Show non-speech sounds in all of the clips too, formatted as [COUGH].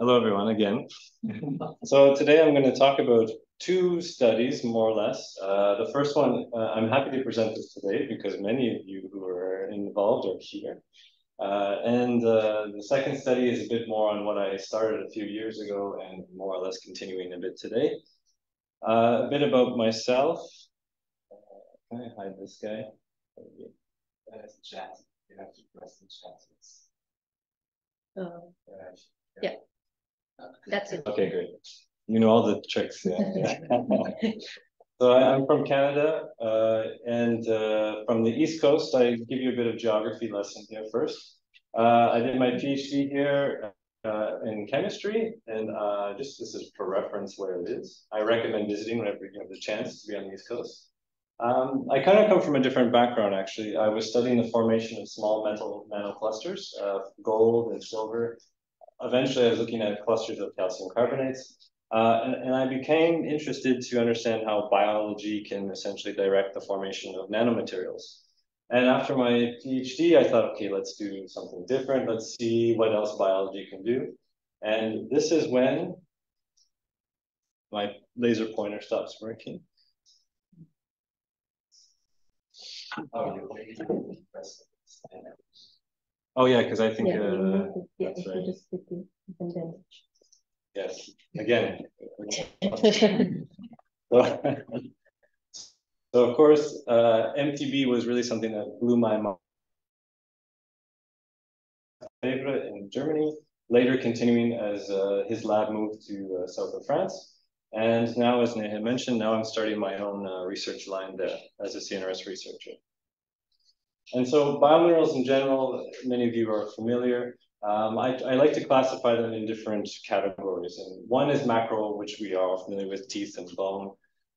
Hello, everyone, again. so today I'm going to talk about two studies, more or less. Uh, the first one, uh, I'm happy to present this today because many of you who are involved are here. Uh, and uh, the second study is a bit more on what I started a few years ago and more or less continuing a bit today. Uh, a bit about myself. Uh, can I hide this guy? That's chat. You have to press the chat. Oh, yeah. That's it. Okay, great. You know all the tricks. Yeah. [LAUGHS] so I, am from Canada, uh, and uh, from the East Coast. I give you a bit of geography lesson here first. Uh, I did my PhD here uh, in chemistry, and uh, just this is for reference where it is. I recommend visiting whenever you have the chance to be on the East Coast. Um, I kind of come from a different background, actually. I was studying the formation of small metal nanoclusters, uh, gold and silver, eventually I was looking at clusters of calcium carbonates. Uh, and, and, I became interested to understand how biology can essentially direct the formation of nanomaterials. And after my PhD, I thought, okay, let's do something different. Let's see what else biology can do. And this is when my laser pointer stops working. Oh, Oh yeah, because I think Yeah, uh, yeah, that's if you right. just and yes. Again. so, [LAUGHS] so of course, uh, MTB was really something that blew my mind. Faivre in Germany, later continuing as uh, his lab moved to uh, south of France. And now, as Neha mentioned, now I'm starting my own uh, research line there as a CNRS researcher. And so biominerals in general, many of you are familiar. Um, I, I, like to classify them in different categories. And one is macro, which we are familiar with, teeth and bone.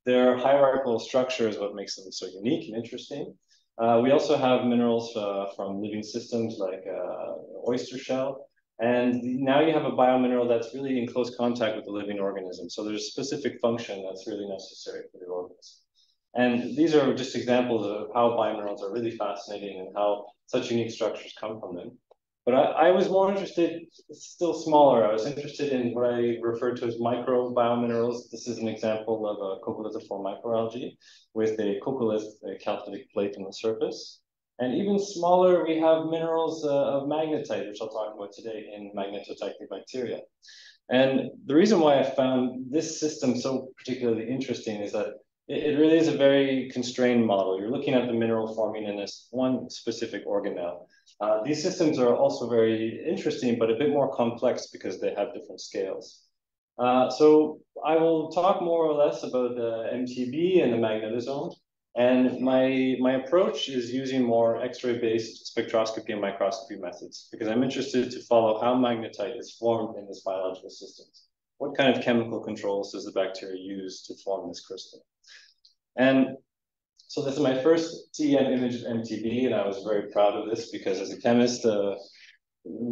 Their hierarchical structure is what makes them so unique and interesting. Uh, we also have minerals uh, from living systems like uh, oyster shell. And now you have a biomineral that's really in close contact with the living organism. So there's a specific function that's really necessary for the organism. And these are just examples of how biominerals are really fascinating and how such unique structures come from them. But I, I, was more interested, still smaller, I was interested in what I refer to as micro biominerals. This is an example of a coccolithophore microalgae with a coccolith, a calcitic plate on the surface. And even smaller, we have minerals uh, of magnetite, which I'll talk about today in magnetotactic bacteria. And the reason why I found this system so particularly interesting is that it, really is a very constrained model. You're looking at the mineral forming in this one specific organelle. Uh, these systems are also very interesting, but a bit more complex because they have different scales. Uh, so I will talk more or less about the MTB and the magnetosome. And my, my approach is using more X-ray based spectroscopy and microscopy methods because I'm interested to follow how magnetite is formed in this biological systems. What kind of chemical controls does the bacteria use to form this crystal? And so this is my first TEM image of MTB, and I was very proud of this because as a chemist, uh,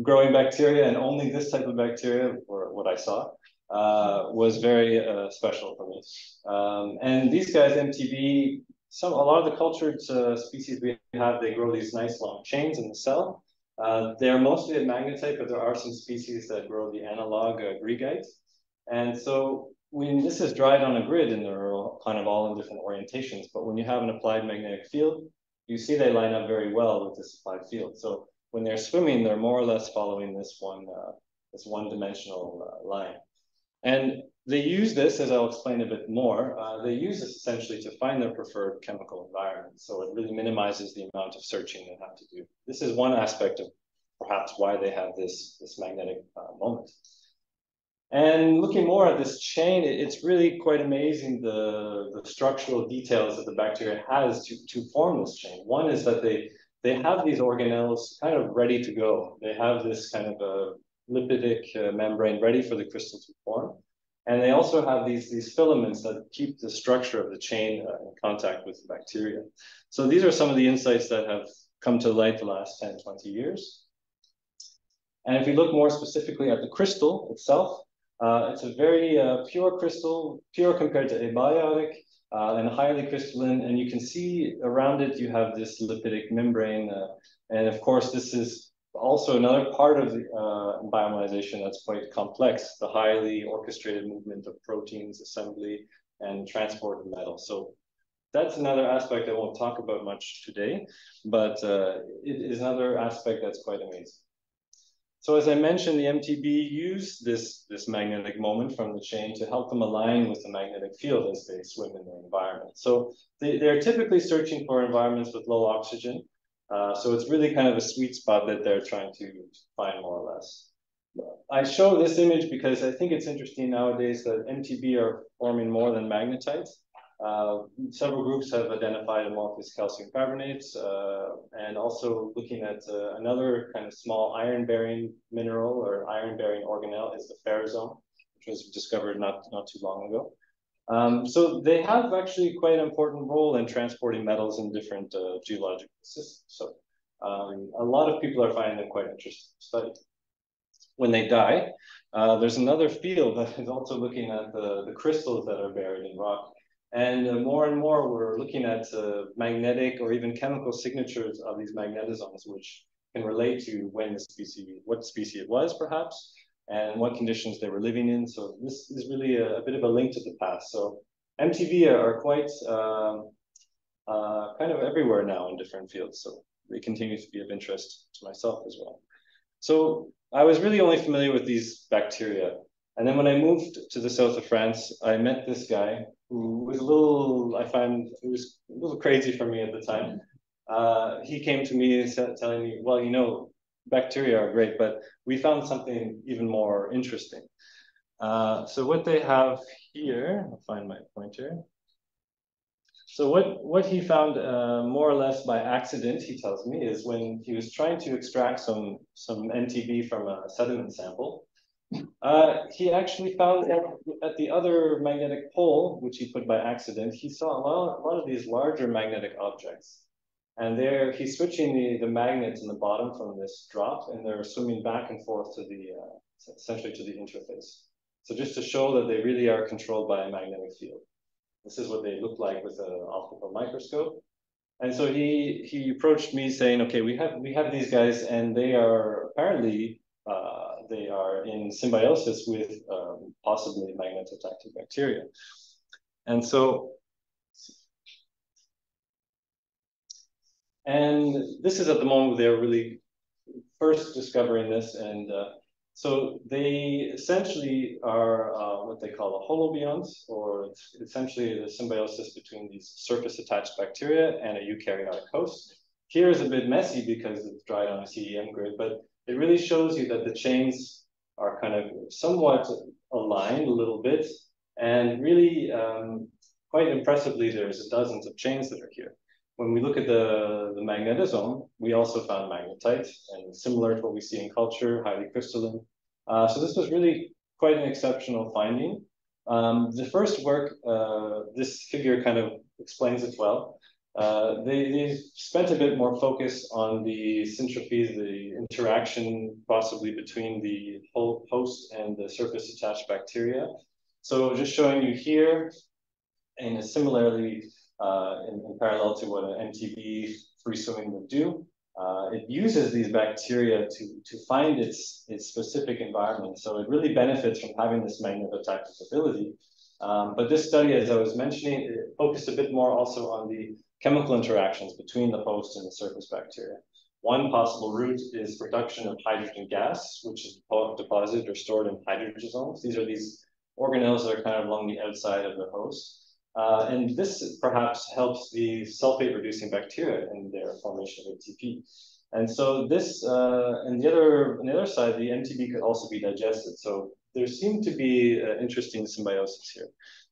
growing bacteria and only this type of bacteria, or what I saw, uh, was very uh, special for me. Um, and these guys, MTB, some a lot of the cultured uh, species we have, they grow these nice long chains in the cell. Uh, they're mostly a magnetite, but there are some species that grow the analog uh, greigite. And so when this is dried on a grid and they're kind of all in different orientations, but when you have an applied magnetic field, you see they line up very well with this applied field. So when they're swimming, they're more or less following this one, uh, this one-dimensional uh, line. And they use this, as I'll explain a bit more, uh, they use this essentially to find their preferred chemical environment. So it really minimizes the amount of searching they have to do. This is one aspect of perhaps why they have this, this magnetic uh, moment. And looking more at this chain, it's really quite amazing the, the structural details that the bacteria has to, to form this chain. One is that they, they have these organelles kind of ready to go. They have this kind of a lipidic uh, membrane ready for the crystal to form. And they also have these, these filaments that keep the structure of the chain uh, in contact with the bacteria. So these are some of the insights that have come to light the last 10, 20 years. And if we look more specifically at the crystal itself, uh, it's a very uh, pure crystal, pure compared to abiotic, uh, and highly crystalline. And you can see around it, you have this lipidic membrane. Uh, and of course, this is also another part of the uh, that's quite complex, the highly orchestrated movement of proteins, assembly, and transport of metal. So that's another aspect I won't talk about much today, but uh, it is another aspect that's quite amazing. So as I mentioned, the MTB use this, this magnetic moment from the chain to help them align with the magnetic field as they swim in their environment. So they, they're typically searching for environments with low oxygen. Uh, so it's really kind of a sweet spot that they're trying to find more or less. I show this image because I think it's interesting nowadays that MTB are forming more than magnetites. Uh, several groups have identified amorphous calcium carbonates uh, and also looking at uh, another kind of small iron-bearing mineral or iron-bearing organelle is the ferrosome, which was discovered not, not too long ago. Um, so they have actually quite an important role in transporting metals in different uh, geological systems. So um, a lot of people are finding them quite interesting to study. When they die, uh, there's another field that is also looking at the, the crystals that are buried in rock and uh, more and more, we're looking at uh, magnetic or even chemical signatures of these magnetosomes, which can relate to when the species, what species it was, perhaps, and what conditions they were living in. So this is really a, a bit of a link to the past. So MTB are quite um, uh, kind of everywhere now in different fields. So they continue to be of interest to myself as well. So I was really only familiar with these bacteria. And then when I moved to the south of France, I met this guy was a little, I find it was a little crazy for me at the time. Uh, he came to me telling me, well, you know, bacteria are great, but we found something even more interesting. Uh, so what they have here, I'll find my pointer. So what, what he found uh, more or less by accident, he tells me, is when he was trying to extract some, some MTB from a sediment sample, uh, he actually found at, at, the other magnetic pole, which he put by accident, he saw a lot, a lot of these larger magnetic objects. And there he's switching the, the magnets in the bottom from this drop, and they're swimming back and forth to the, uh, essentially to the interface. So just to show that they really are controlled by a magnetic field. This is what they look like with an optical microscope. And so he he approached me saying, okay, we have we have these guys, and they are apparently uh, they are in symbiosis with um, possibly magnetotactic bacteria. And so, and this is at the moment they're really first discovering this. And uh, so they essentially are uh, what they call a holobionts, or essentially the symbiosis between these surface attached bacteria and a eukaryotic host. Here is a bit messy because it's dried on a SEM grid, but it really shows you that the chains are kind of somewhat aligned a little bit. And really, um, quite impressively, there's dozens of chains that are here. When we look at the, the magnetosome, we also found magnetite, and similar to what we see in culture, highly crystalline. Uh, so this was really quite an exceptional finding. Um, the first work, uh, this figure kind of explains it well. Uh, they, they spent a bit more focus on the syntrophies, the interaction possibly between the host and the surface attached bacteria. So just showing you here, and similarly uh, in, in, parallel to what an MTB free swimming would do, uh, it uses these bacteria to, to find its, its specific environment. So it really benefits from having this magnetotactic ability. Um, but this study, as I was mentioning, focused a bit more also on the chemical interactions between the host and the surface bacteria. One possible route is production of hydrogen gas, which is deposited or stored in hydrogenosomes. These are these organelles that are kind of along the outside of the host. Uh, and this perhaps helps the sulfate-reducing bacteria in their formation of ATP. And so this, uh, and the other, on the other side, the MTB could also be digested. So there seem to be uh, interesting symbiosis here.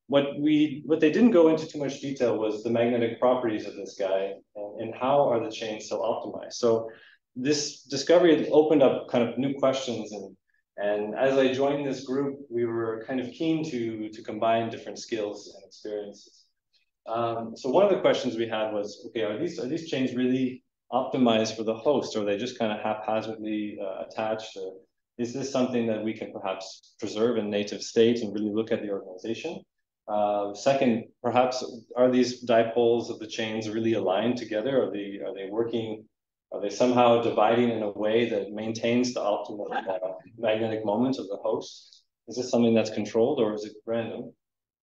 What we what they didn't go into too much detail was the magnetic properties of this guy and, and how are the chains so optimized. So this discovery opened up kind of new questions and and as I joined this group, we were kind of keen to to combine different skills and experiences. Um, so one of the questions we had was, okay, are these are these chains really optimized for the host, or are they just kind of haphazardly uh, attached? Uh, is this something that we can perhaps preserve in native state and really look at the organization? Uh, second, perhaps are these dipoles of the chains really aligned together? Are they are they working Are they somehow dividing in a way that maintains the optimal uh, magnetic moment of the host? Is this something that's controlled or is it random?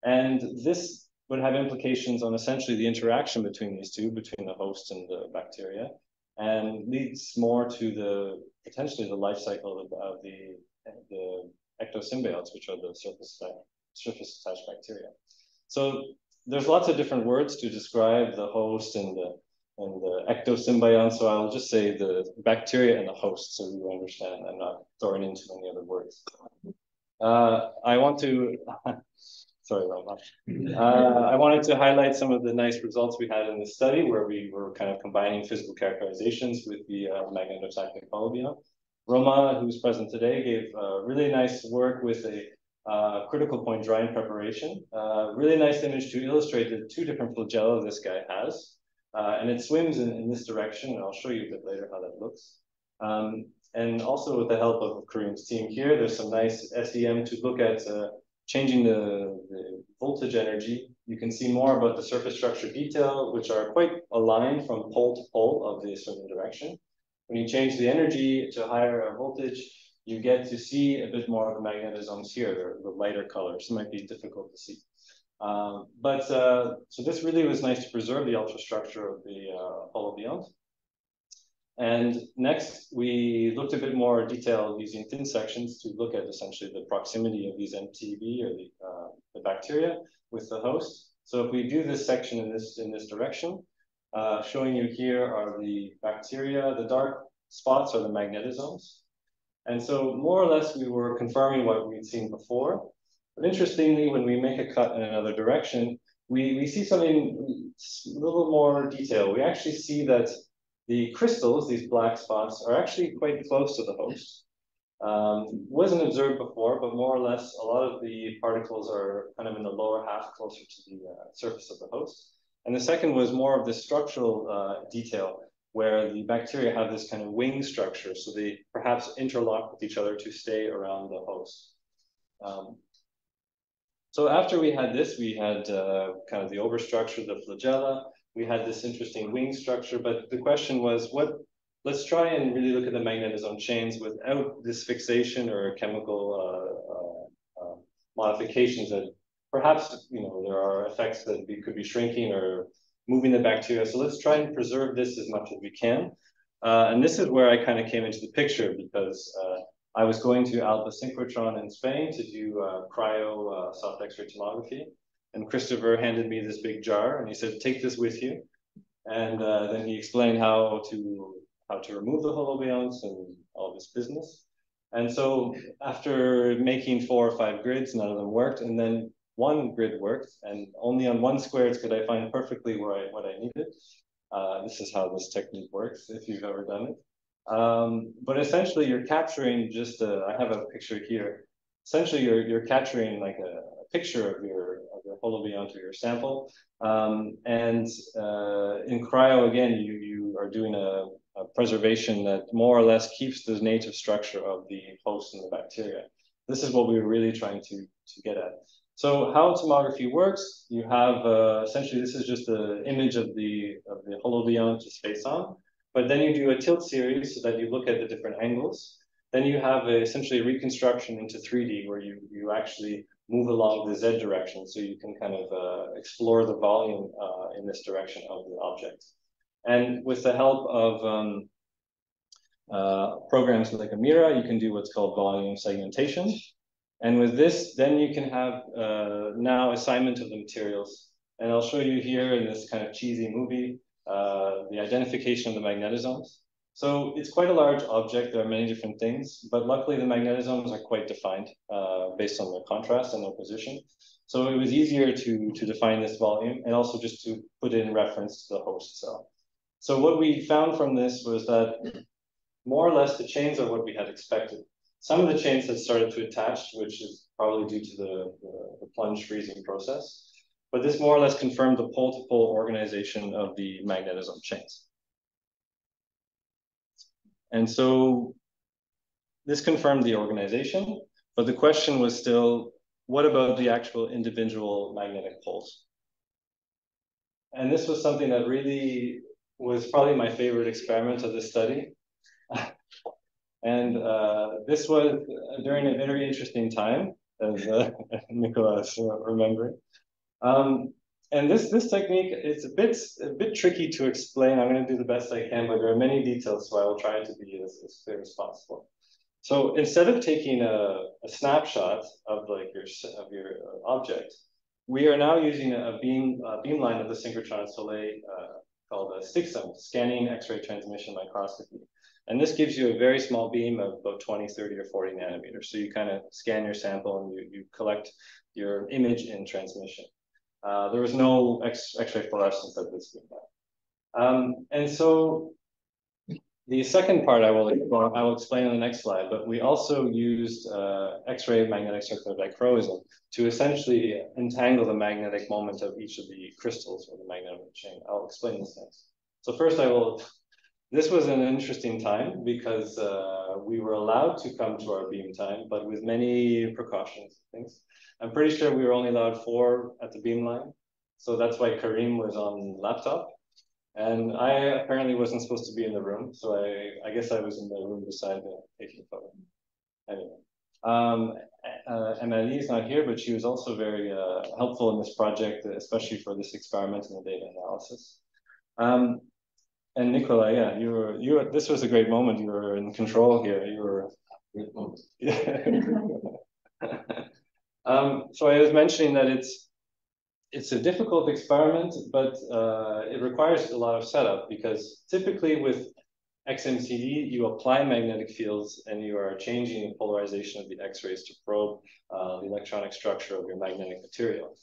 And this would have implications on essentially the interaction between these two, between the host and the bacteria, and leads more to the potentially the life cycle of, of the, the ectosymbionts, which are the surface, surface attached bacteria. So there's lots of different words to describe the host and the and the ectosymbiont. So I'll just say the bacteria and the host, so you understand. I'm not throwing into any other words. Uh, I want to [LAUGHS] Sorry that. Uh, I wanted to highlight some of the nice results we had in the study where we were kind of combining physical characterizations with the uh, magnetotactic holobiont. Roma, who's present today, gave uh, really nice work with a uh, critical point drying preparation. Uh, really nice image to illustrate the two different flagella this guy has. Uh, and it swims in, in, this direction, and I'll show you a bit later how that looks. Um, and also with the help of Kareem's team here, there's some nice SEM to look at uh, changing the, the voltage energy, you can see more about the surface structure detail, which are quite aligned from pole to pole of the swimming direction. When you change the energy to higher voltage, you get to see a bit more of the magnetosomes here, the, the lighter colors. It might be difficult to see. Um, but uh, so this really was nice to preserve the ultrastructure of the uh, holobiont. And next, we looked a bit more detail using thin sections to look at essentially the proximity of these MTB or the, uh, the bacteria with the host. So if we do this section in this, in this direction, uh, showing you here are the bacteria, the dark spots are the magnetosomes. And so more or less we were confirming what we'd seen before. But interestingly, when we make a cut in another direction, we, we see something a little more detail. We actually see that the crystals, these black spots, are actually quite close to the host. Um, wasn't observed before, but more or less a lot of the particles are kind of in the lower half closer to the uh, surface of the host. And the second was more of the structural uh, detail where the bacteria have this kind of wing structure. So they perhaps interlock with each other to stay around the host. Um, so after we had this, we had uh, kind of the overstructure, the flagella, we had this interesting wing structure, but the question was what, let's try and really look at the magnetosome chains without this fixation or chemical uh, uh, uh, modifications that perhaps, you know, there are effects that we could be shrinking or moving the bacteria. So let's try and preserve this as much as we can. Uh, and this is where I kind of came into the picture because uh, I was going to Alba Synchrotron in Spain to do uh, cryo soft X-ray tomography. And Christopher handed me this big jar and he said, take this with you. And uh, then he explained how to how to remove the holobionts and all this business. And so after making four or five grids, none of them worked. And then one grid worked and only on one squares could I find perfectly where I, what I needed. Uh, this is how this technique works if you've ever done it. Um, but essentially you're capturing just, a, I have a picture here. Essentially you're, you're capturing like a, a picture of your holobiont your sample. Um, and uh, in cryo, again, you, you are doing a, a, preservation that more or less keeps the native structure of the host and the bacteria. This is what we were really trying to, to get at. So how tomography works, you have uh, essentially, this is just an image of the, of the holobiont just face on, but then you do a tilt series so that you look at the different angles. Then you have a, essentially a reconstruction into 3D where you, you actually move along the Z direction so you can kind of uh, explore the volume uh, in this direction of the object. And with the help of um, uh, programs like Amira, you can do what's called volume segmentation. And with this, then you can have uh, now assignment of the materials. And I'll show you here in this kind of cheesy movie, uh, the identification of the magnetosomes. So it's quite a large object. There are many different things, but luckily the magnetosomes are quite defined uh, based on their contrast and their position. So it was easier to, to define this volume and also just to put in reference to the host cell. So what we found from this was that more or less the chains are what we had expected. Some of the chains had started to attach, which is probably due to the, the, the plunge freezing process. But this more or less confirmed the pole-to-pole -pole organization of the magnetosome chains. And so this confirmed the organization, but the question was still, what about the actual individual magnetic poles? And this was something that really was probably my favorite experiment of this study. And uh, this was during a very interesting time, as uh, [LAUGHS] Nicolas remembering. Um, and this this technique it's a bit a bit tricky to explain. I'm going to do the best I can, but there are many details, so I will try to be as, as clear as possible. So instead of taking a, a snapshot of like your of your object, we are now using a beam a beamline of the synchrotron Soleil uh, called a STXM, scanning X-ray transmission microscopy. And this gives you a very small beam of about 20, 30, or 40 nanometers. So you kind of scan your sample and you, you collect your image in transmission. Uh, there was no X-ray fluorescence at this beam. Um, and so the second part I will, I will explain on the next slide, but we also used uh, X-ray magnetic circular dichroism to essentially entangle the magnetic moment of each of the crystals or the magnetic chain. I'll explain this next. So first I will, this was an interesting time because uh, we were allowed to come to our beam time, but with many precautions things. I'm pretty sure we were only allowed four at the beam line. So that's why Karim was on laptop. And I apparently wasn't supposed to be in the room, so I, I guess I was in the room beside the taking photo. Anyway, um, uh, Emily is not here, but she was also very uh, helpful in this project, especially for this experiment and the data analysis. Um, and Nicola, yeah, you were you were. This was a great moment. You were in control here. You were. Yeah. [LAUGHS] [LAUGHS] um, so I was mentioning that it's it's a difficult experiment, but uh, it requires a lot of setup because typically with XMCD, you apply magnetic fields and you are changing the polarization of the X-rays to probe uh, the electronic structure of your magnetic material.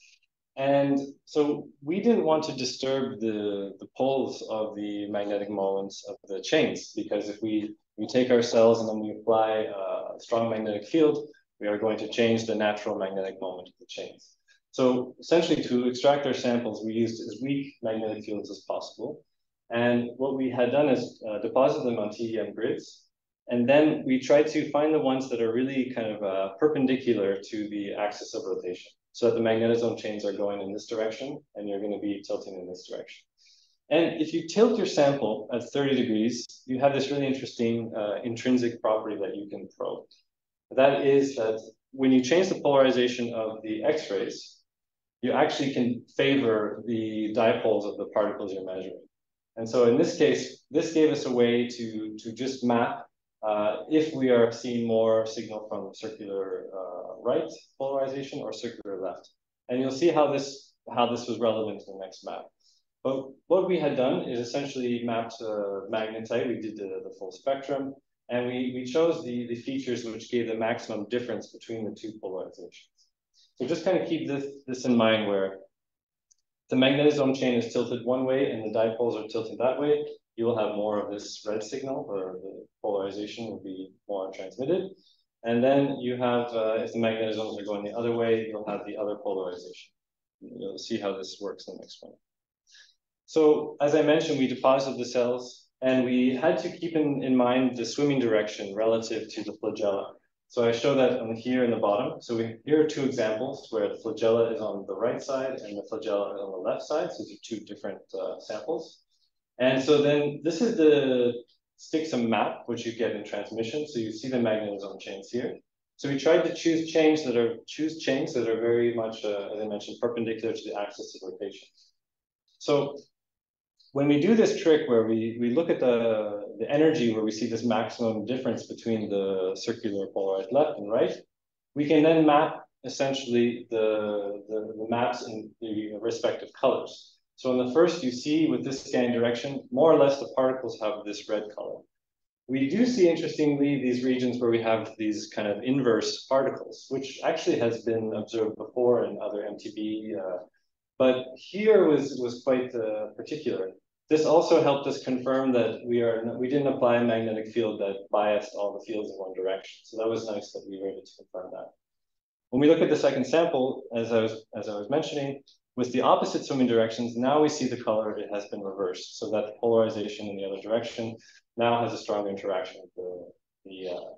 And so we didn't want to disturb the, the poles of the magnetic moments of the chains because if we, we take our cells and then we apply a strong magnetic field, we are going to change the natural magnetic moment of the chains. So essentially to extract our samples, we used as weak magnetic fields as possible. And what we had done is uh, deposit them on TEM grids. And then we tried to find the ones that are really kind of uh, perpendicular to the axis of rotation. So that the magnetosome chains are going in this direction and you're going to be tilting in this direction. And if you tilt your sample at 30 degrees, you have this really interesting uh, intrinsic property that you can probe. That is that when you change the polarization of the X-rays, you actually can favor the dipoles of the particles you're measuring. And so in this case, this gave us a way to, to just map uh, if we are seeing more signal from circular uh, right polarization or circular left. And you'll see how this, how this was relevant to the next map. But what we had done is essentially mapped uh, magnetite. We did the, the full spectrum, and we, we chose the, the features which gave the maximum difference between the two polarizations. So just kind of keep this, this in mind where the magnetosome chain is tilted one way and the dipoles are tilted that way, you will have more of this red signal or the polarization will be more transmitted. And then you have, uh, if the magnetosomes are going the other way, you'll have the other polarization. You'll see how this works in the next one. So as I mentioned, we deposited the cells and we had to keep in, in mind the swimming direction relative to the flagella. So I show that on here in the bottom. So we, here are two examples where the flagella is on the right side and the flagella is on the left side. So these are two different uh, samples. And so then this is the STXM map, which you get in transmission. So you see the magnetosome chains here. So we tried to choose chains that are choose chains that are very much, uh, as I mentioned, perpendicular to the axis of rotation. So when we do this trick where we, we look at the, the energy where we see this maximum difference between the circular polarized left and right, we can then map essentially the, the, the maps in the respective colors. So in the first, you see with this scanning direction, more or less the particles have this red color. We do see, interestingly, these regions where we have these kind of inverse particles, which actually has been observed before in other MTB uh, but here was, was quite uh, particular. This also helped us confirm that we are we didn't apply a magnetic field that biased all the fields in one direction. So that was nice that we were able to confirm that. When we look at the second sample, as I was as I was mentioning, with the opposite swimming directions, now we see the color it has been reversed, so that the polarization in the other direction now has a stronger interaction with the the, uh,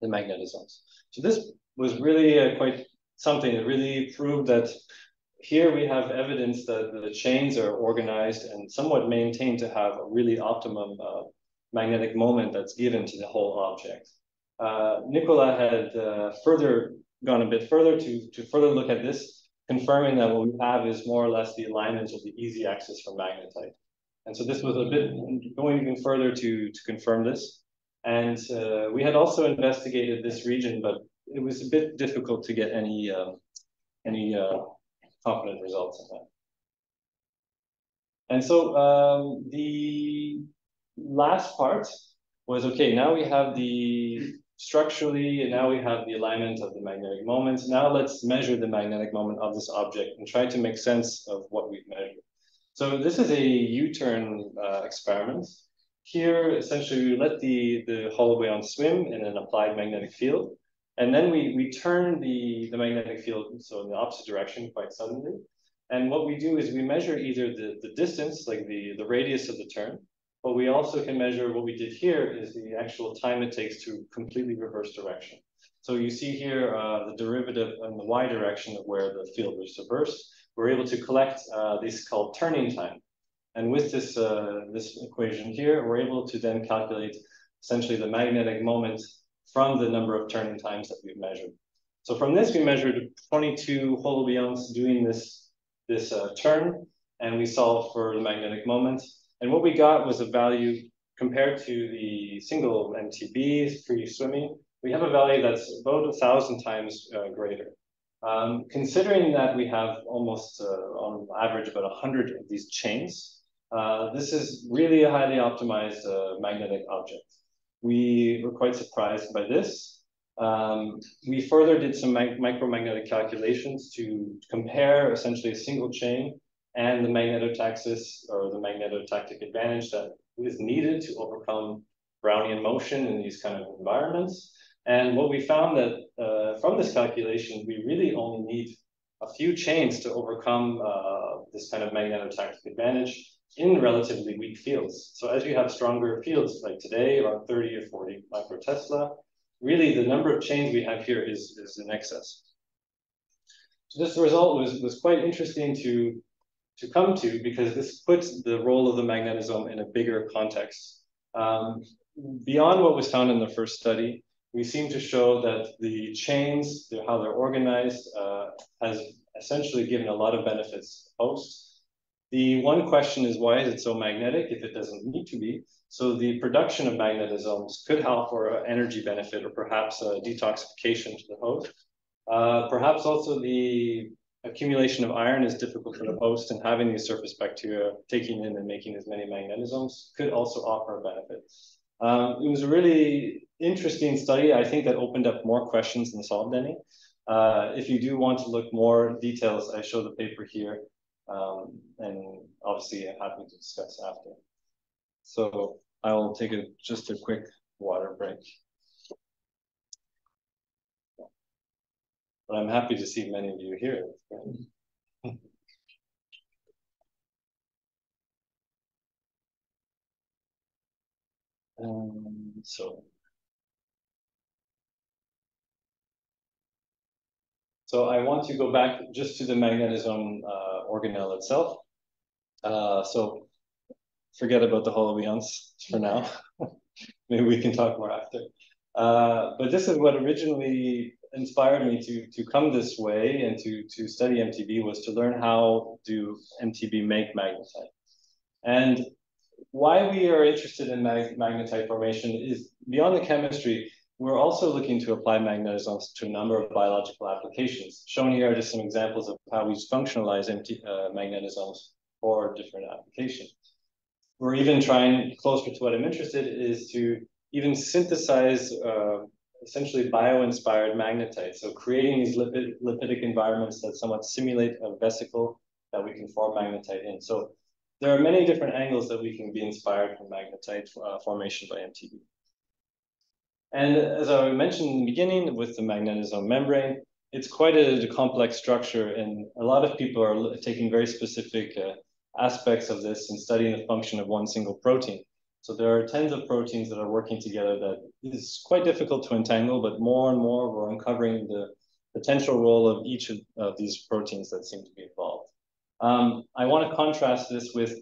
the. So this was really uh, quite something. It really proved that here we have evidence that the chains are organized and somewhat maintained to have a really optimum uh, magnetic moment that's given to the whole object. Uh, Nicola had uh, further gone a bit further to, to further look at this, confirming that what we have is more or less the alignment of the easy axis for magnetite. And so this was a bit going even further to, to confirm this. And uh, we had also investigated this region, but it was a bit difficult to get any uh, any uh, confident results on that. And so um, the last part was, okay, now we have the structurally, and now we have the alignment of the magnetic moments. Now let's measure the magnetic moment of this object and try to make sense of what we've measured. So this is a U-turn uh, experiment. Here, essentially, we let the, the holobiont swim in an applied magnetic field. And then we, we turn the, the magnetic field, so in the opposite direction quite suddenly. And what we do is we measure either the, the distance, like the, the radius of the turn, but we also can measure what we did here is the actual time it takes to completely reverse direction. So you see here uh, the derivative in the y direction of where the field was reversed. We're able to collect uh, this called turning time. And with this, uh, this equation here, we're able to then calculate essentially the magnetic moment from the number of turning times that we've measured. So from this, we measured 22 holobionts doing this, this uh, turn, and we solved for the magnetic moment. And what we got was a value compared to the single MTB free swimming, we have a value that's about a thousand times uh, greater. Um, considering that we have almost uh, on average about 100 of these chains, uh, this is really a highly optimized uh, magnetic object. We were quite surprised by this. Um, we further did some micromagnetic calculations to compare essentially a single chain and the magnetotaxis or the magnetotactic advantage that is needed to overcome Brownian motion in these kind of environments. And what we found that uh, from this calculation, we really only need a few chains to overcome uh, this kind of magnetotactic advantage in relatively weak fields. So as you have stronger fields like today, around 30 or 40 microtesla, really the number of chains we have here is, is in excess. So this result was, was quite interesting to, to come to because this puts the role of the magnetosome in a bigger context. Um, beyond what was found in the first study, we seem to show that the chains, how they're organized, uh, has essentially given a lot of benefits post. The one question is why is it so magnetic if it doesn't need to be? So the production of magnetosomes could help for energy benefit or perhaps a detoxification to the host. Uh, perhaps also the accumulation of iron is difficult for the host and having these surface bacteria taking in and making as many magnetosomes could also offer a benefit. Um, it was a really interesting study. I think that opened up more questions than solved any. Uh, if you do want to look more details, I show the paper here. Um, and obviously I'm happy to discuss after. So I will take a, just a quick water break. But I'm happy to see many of you here. [LAUGHS] um, so So I want to go back just to the magnetosome uh, organelle itself. Uh, so forget about the holobionts for now. [LAUGHS] Maybe we can talk more after. Uh, but this is what originally inspired me to to come this way and to to study MTB was to learn how do MTB make magnetite. And why we are interested in mag magnetite formation is beyond the chemistry. We're also looking to apply magnetosomes to a number of biological applications. Shown here are just some examples of how we functionalize empty, uh, magnetosomes for different applications. We're even trying, closer to what I'm interested in, is to even synthesize uh, essentially bio-inspired magnetite. So creating these lipid, lipidic environments that somewhat simulate a vesicle that we can form magnetite in. So there are many different angles that we can be inspired from magnetite uh, formation by MTB. And as I mentioned in the beginning with the magnetosome membrane, it's quite a, a complex structure and a lot of people are taking very specific uh, aspects of this and studying the function of one single protein. So there are tens of proteins that are working together that is quite difficult to entangle, but more and more we're uncovering the potential role of each of, of these proteins that seem to be involved. Um, I want to contrast this with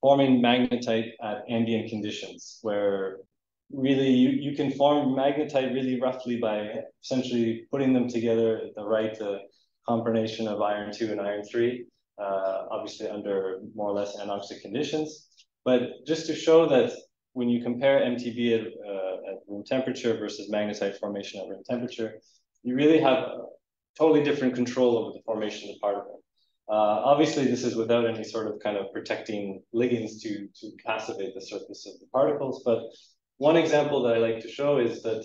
forming magnetite at ambient conditions, where really you, you can form magnetite really roughly by essentially putting them together at the right uh, combination of iron 2 and iron 3, uh, obviously under more or less anoxic conditions. But just to show that when you compare MTB at, uh, at room temperature versus magnetite formation at room temperature, you really have totally different control over the formation of the particle. Uh, obviously, this is without any sort of kind of protecting ligands to, to passivate the surface of the particles. But one example that I like to show is that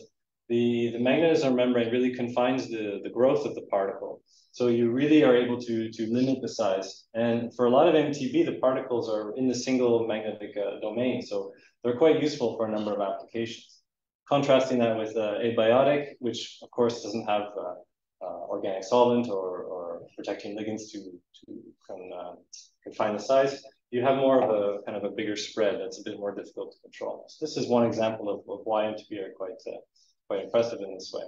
the, the magnetosome membrane really confines the, the growth of the particle. So you really are able to, to limit the size. And for a lot of MTB, the particles are in the single magnetic uh, domain. So they're quite useful for a number of applications. Contrasting that with uh, abiotic, which of course doesn't have uh, uh, organic solvent or, or protecting ligands to, to uh, confine the size, you have more of a kind of a bigger spread that's a bit more difficult to control. So this is one example of, of why MTB are quite, uh, quite impressive in this way.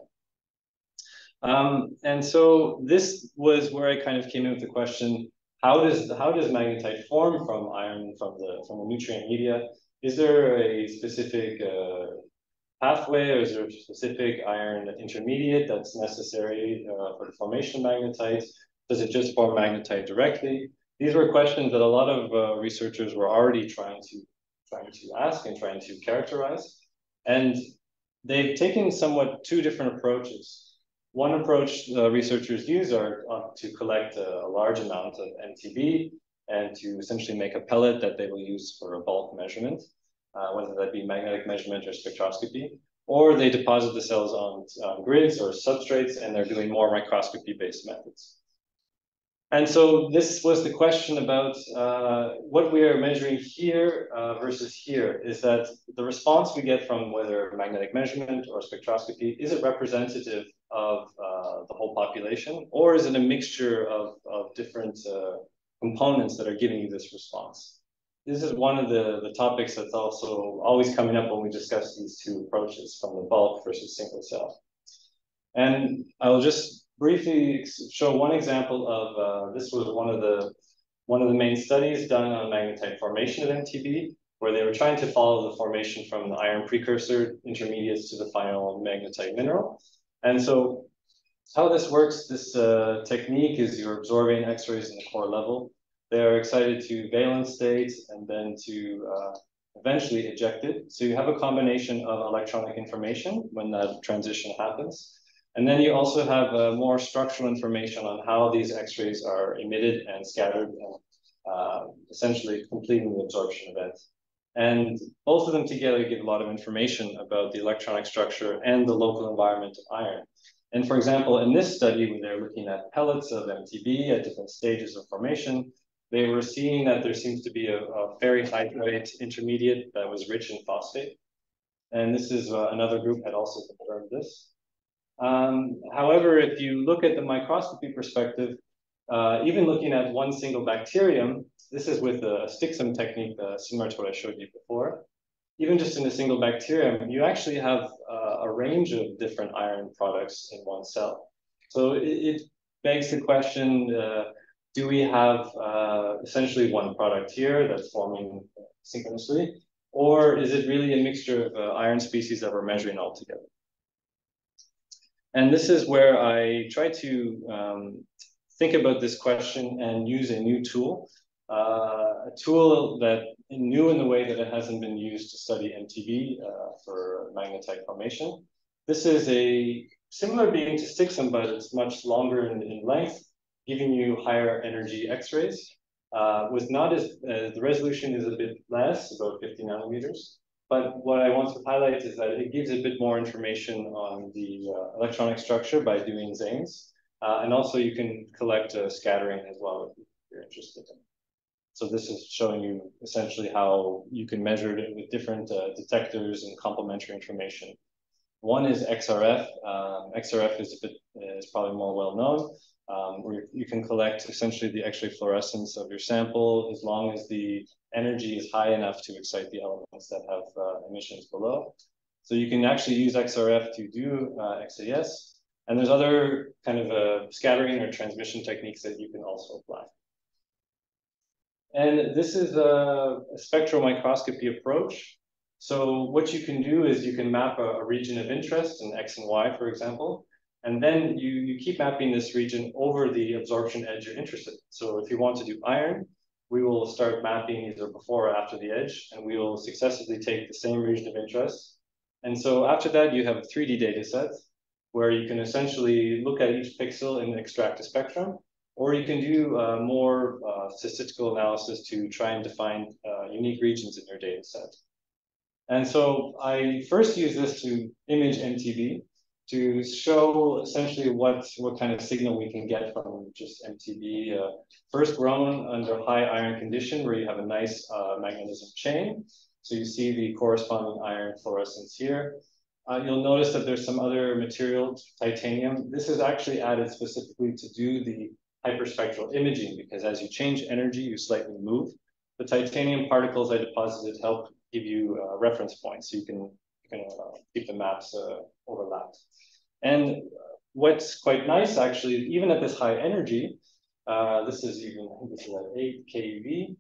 Um, and so this was where I kind of came in with the question, how does how does magnetite form from iron from the from the nutrient media? Is there a specific uh, pathway or is there a specific iron intermediate that's necessary uh, for the formation of magnetite? Does it just form magnetite directly? These were questions that a lot of uh, researchers were already trying to trying to ask and trying to characterize. And they've taken somewhat two different approaches. One approach uh, researchers use are uh, to collect a, a, large amount of MTB and to essentially make a pellet that they will use for a bulk measurement uh, whether that be magnetic measurement or spectroscopy, or they deposit the cells on, grids or substrates and they're doing more microscopy-based methods. And so this was the question about uh, what we are measuring here uh, versus here is that the response we get from whether magnetic measurement or spectroscopy, is it representative of uh, the whole population or is it a mixture of, of different uh, components that are giving you this response? this is one of the, the topics that's also always coming up when we discuss these two approaches from the bulk versus single cell. And I'll just briefly show one example of, uh, this was one of the one of the main studies done on magnetite formation of MTB, where they were trying to follow the formation from the iron precursor intermediates to the final magnetite mineral. And so how this works, this uh, technique is you're absorbing X-rays in the core level, they are excited to valence state and then to uh, eventually eject it. So you have a combination of electronic information when that transition happens. And then you also have uh, more structural information on how these X-rays are emitted and scattered and uh, essentially completing the absorption event. And both of them together give a lot of information about the electronic structure and the local environment of iron. And for example, in this study, when they're looking at pellets of MTB at different stages of formation, they were seeing that there seems to be a, a ferrihydrite intermediate that was rich in phosphate. And this is uh, another group had also confirmed this. Um, however, if you look at the microscopy perspective, uh, even looking at one single bacterium, this is with a STXM technique uh, similar to what I showed you before. Even just in a single bacterium, you actually have uh, a range of different iron products in one cell. So it, it begs the question, uh, do we have uh, essentially one product here that's forming synchronously, or is it really a mixture of uh, iron species that we're measuring all together? And this is where I try to um, think about this question and use a new tool, uh, a tool that new in the way that it hasn't been used to study MTB uh, for magnetite formation. This is a similar beam to STXM, but it's much longer in, in length giving you higher energy X-rays. Uh, with not as, uh, the resolution is a bit less, about 50 nanometers. But what I want to highlight is that it gives a bit more information on the uh, electronic structure by doing XANES. Uh, and also you can collect uh, scattering as well if you're interested in. So this is showing you essentially how you can measure it with different uh, detectors and complementary information. One is XRF. Um, XRF is, bit, is probably more well known um, where you can collect essentially the X-ray fluorescence of your sample as long as the energy is high enough to excite the elements that have uh, emissions below. So you can actually use XRF to do uh, XAS. And there's other kind of uh, scattering or transmission techniques that you can also apply. And this is a, a spectral microscopy approach. So what you can do is you can map a, a region of interest in X and Y, for example, and then you, you keep mapping this region over the absorption edge you're interested in. So if you want to do iron, we will start mapping either before or after the edge, and we will successively take the same region of interest. And so after that, you have a 3D data set where you can essentially look at each pixel and extract a spectrum, or you can do uh, more uh, statistical analysis to try and define uh, unique regions in your data set. And so I first use this to image MTB to show essentially what, what kind of signal we can get from just MTB. Uh, first grown under high iron condition where you have a nice uh, magnetosome chain. So you see the corresponding iron fluorescence here. Uh, you'll notice that there's some other material, titanium. This is actually added specifically to do the hyperspectral imaging because as you change energy, you slightly move. The titanium particles I deposited help give you uh, reference points so you can, uh, keep the maps uh, overlapped. And what's quite nice actually, even at this high energy, uh, this is even, this is at 8 keV,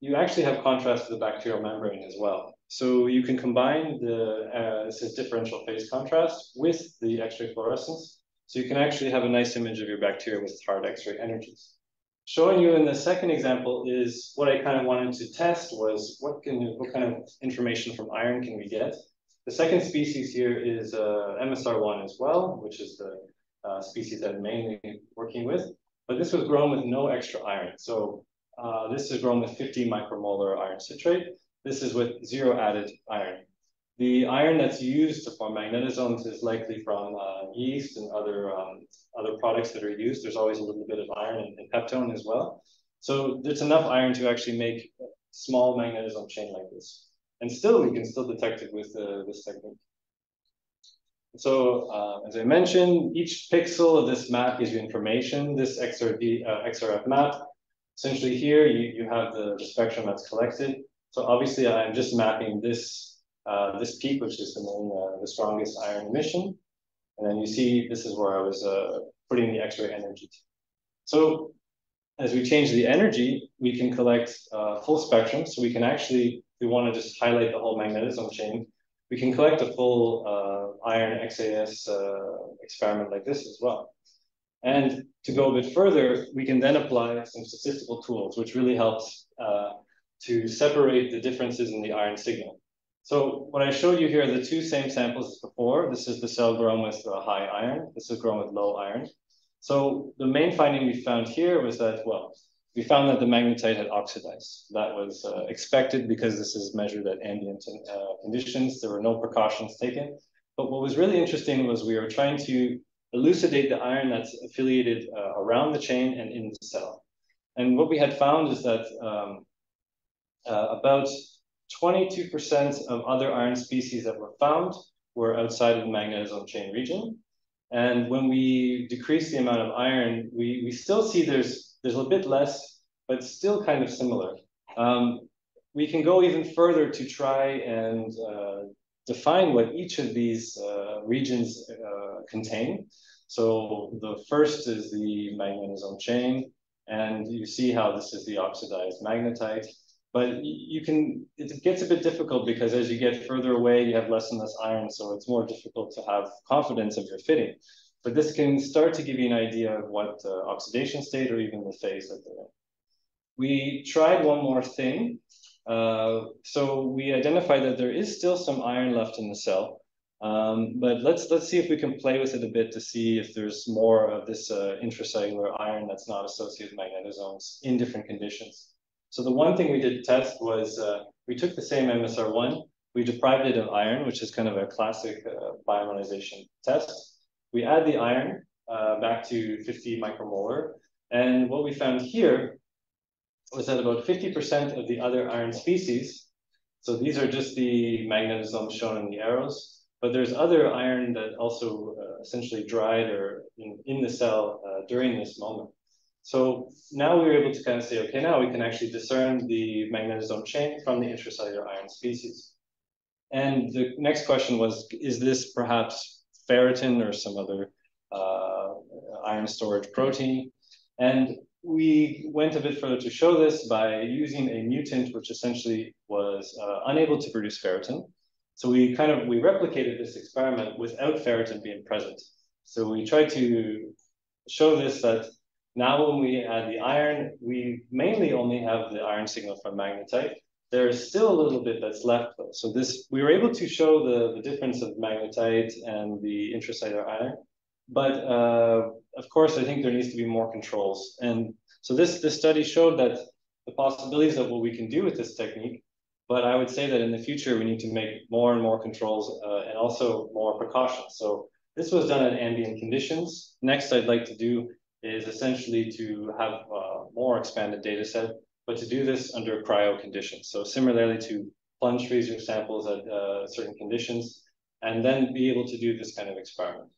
you actually have contrast to the bacterial membrane as well. So you can combine the, uh, this is differential phase contrast with the X-ray fluorescence. So you can actually have a nice image of your bacteria with hard X-ray energies. Showing you in the second example is what I kind of wanted to test was what can what kind of information from iron can we get? The second species here is uh, MSR1 as well, which is the uh, species that I'm mainly working with. But this was grown with no extra iron. So uh, this is grown with 50 micromolar iron citrate. This is with zero added iron. The iron that's used to form magnetosomes is likely from uh, yeast and other um, other products that are used. There's always a little bit of iron and peptone as well. So there's enough iron to actually make a small magnetosome chain like this. And still, we can still detect it with uh, this technique. So uh, as I mentioned, each pixel of this map gives you information. This XRD, uh, XRF map, essentially here you, you have the, spectrum that's collected. So obviously I'm just mapping this, uh, this peak, which is the main, uh, the strongest iron emission. And then you see this is where I was uh, putting the X-ray energy. So as we change the energy, we can collect uh, full spectrum. So we can actually we want to just highlight the whole magnetosome chain, we can collect a full uh, iron XAS uh, experiment like this as well. And to go a bit further, we can then apply some statistical tools, which really helps uh, to separate the differences in the iron signal. So what I showed you here are the two same samples as before. This is the cell grown with high iron. This is grown with low iron. So the main finding we found here was that, well, we found that the magnetite had oxidized. That was uh, expected because this is measured at ambient uh, conditions. There were no precautions taken. But what was really interesting was we were trying to elucidate the iron that's affiliated uh, around the chain and in the cell. And what we had found is that um, uh, about 22% of other iron species that were found were outside of the magnetosome chain region. And when we decrease the amount of iron, we, we still see there's there's a bit less, but still kind of similar. Um, we can go even further to try and uh, define what each of these uh, regions uh, contain. So the first is the magnetosome chain, and you see how this is the oxidized magnetite. But you can, it gets a bit difficult because as you get further away, you have less and less iron, so it's more difficult to have confidence of your fitting. But this can start to give you an idea of what uh, oxidation state or even the phase that they're in. We tried one more thing. Uh, so we identified that there is still some iron left in the cell. Um, but let's let's see if we can play with it a bit to see if there's more of this uh, intracellular iron that's not associated with magnetosomes in different conditions. So the one thing we did test was uh, we took the same MSR1, we deprived it of iron, which is kind of a classic uh, biomineralization test. We add the iron uh, back to 50 micromolar. And what we found here was that about 50% of the other iron species, so these are just the magnetosomes shown in the arrows, but there's other iron that also uh, essentially dried or in, in the cell uh, during this moment. So now we were able to kind of say, okay, now we can actually discern the magnetosome chain from the intracellular iron species. And the next question was, is this perhaps ferritin or some other uh, iron storage protein. And we went a bit further to show this by using a mutant which essentially was uh, unable to produce ferritin. So we kind of we replicated this experiment without ferritin being present. So we tried to show this that now when we add the iron, we mainly only have the iron signal from magnetite. There's still a little bit that's left though. So this we were able to show the, the difference of magnetite and the intracellular iron. But uh, of course, I think there needs to be more controls. And so this, this study showed that the possibilities of what we can do with this technique, but I would say that in the future, we need to make more and more controls uh, and also more precautions. So this was done at ambient conditions. Next, I'd like to do is essentially to have a more expanded data set, but to do this under cryo conditions. So similarly to plunge freezer samples at uh, certain conditions, and then be able to do this kind of experiment.